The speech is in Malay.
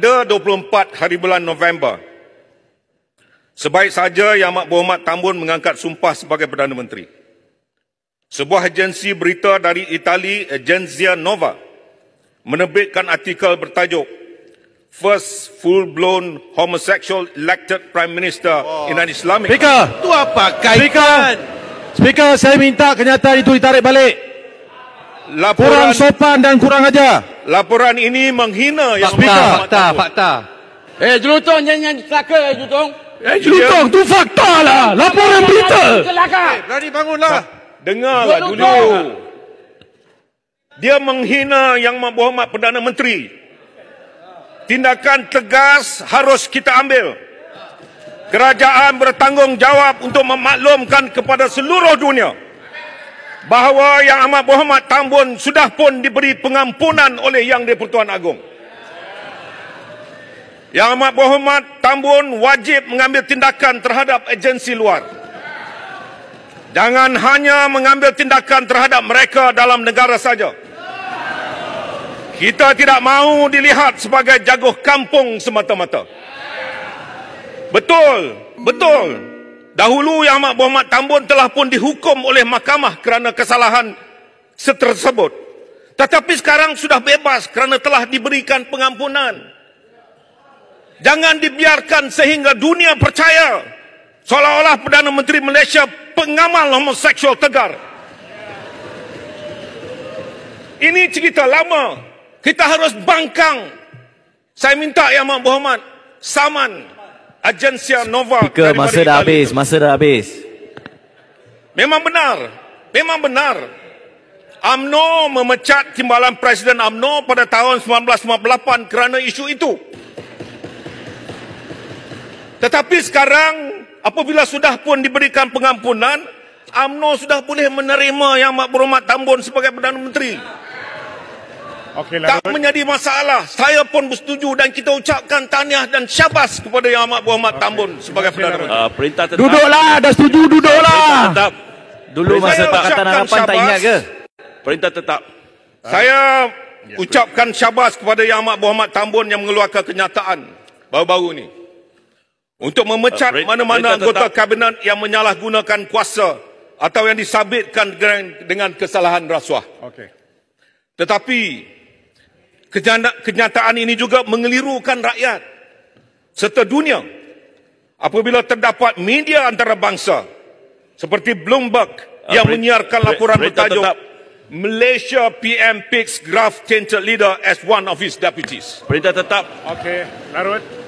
Pada 24 hari bulan November, sebaik saja Yang Amat Berhormat Tambun mengangkat sumpah sebagai Perdana Menteri. Sebuah agensi berita dari Itali, Agenzia Nova, menerbitkan artikel bertajuk First Full-Blown Homosexual Elected Prime Minister oh. in an Islamic Speaker! Itu apa kaitan? Speaker! Speaker, saya minta kenyataan itu ditarik balik. Kurang Laporan, sopan dan kurang ajar. Laporan ini menghina Yang Fakta, Amat fakta, Tambun. fakta. Eh, Jelutong jangan celaka eh, Jelutong. Eh, Jelutong, tu fakta lah. Laporan berita. Celaka. Berani bangunlah. Dengarlah dulu. Dia menghina Yang Berhormat Perdana Menteri. Tindakan tegas harus kita ambil. Kerajaan bertanggungjawab untuk memaklumkan kepada seluruh dunia bahawa Yang Amat Berhormat Tambun sudah pun diberi pengampunan oleh Yang di-Pertuan Agong. Yang Amat Berhormat Tambun wajib mengambil tindakan terhadap agensi luar. Jangan hanya mengambil tindakan terhadap mereka dalam negara saja. Kita tidak mahu dilihat sebagai jaguh kampung semata-mata. Betul, betul. Dahulu Yang Amat Berhormat Tambun telah pun dihukum oleh mahkamah kerana kesalahan tersebut. Tetapi sekarang sudah bebas kerana telah diberikan pengampunan. Jangan dibiarkan sehingga dunia percaya seolah-olah Perdana Menteri Malaysia pengamal homoseksual tegar. Ini cerita lama. Kita harus bangkang. Saya minta Yang Amat Berhormat saman Agensia Nova Speaker, masa dah Itali habis, itu. masa dah habis. Memang benar. Memang benar. AMNO memecat timbalan Presiden AMNO pada tahun 1998 kerana isu itu. Tetapi sekarang apabila sudah pun diberikan pengampunan, AMNO sudah boleh menerima Yang Amat Berhormat Tambun sebagai Perdana Menteri. Okey, Tak larut. menjadi masalah. Saya pun bersetuju dan kita ucapkan tahniah dan syabas kepada Yang Amat Berhormat Tambun sebagai Perdana Menteri. Uh, perintah tetap. Duduklah, dah setuju duduklah. Perintah tetap. Dulu Saya masa Pakatan ucapkan Harapan tak syabas. ingat ke? Perintah tetap. Saya ucapkan syabas kepada Yang Amat Berhormat Tambun yang mengeluarkan kenyataan baru-baru ini. Untuk memecat Uh, perintah- mana-mana perintah anggota tetap. kabinet yang menyalahgunakan kuasa atau yang disabitkan dengan, dengan kesalahan rasuah. Okey. Tetapi kenyataan ini juga mengelirukan rakyat serta dunia apabila terdapat media antarabangsa seperti Bloomberg yang perin- menyiarkan laporan bertajuk tetap. Malaysia PM picks Graf tainted leader as one of his deputies. Perintah tetap. Okey, larut.